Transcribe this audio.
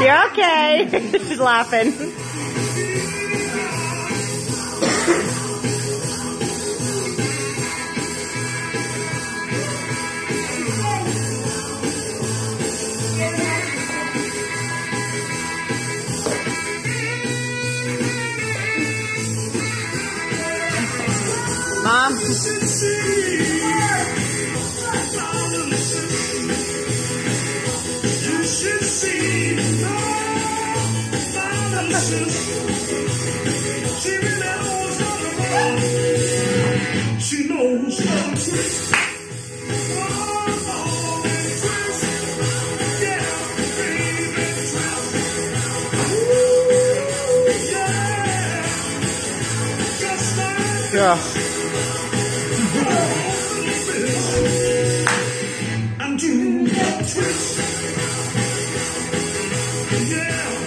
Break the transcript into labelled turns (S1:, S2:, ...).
S1: You're okay. She's laughing. Mom.
S2: She knows how to twist. Oh. Yeah, baby, twist. Ooh, yeah. Just like and do the twist. Yeah.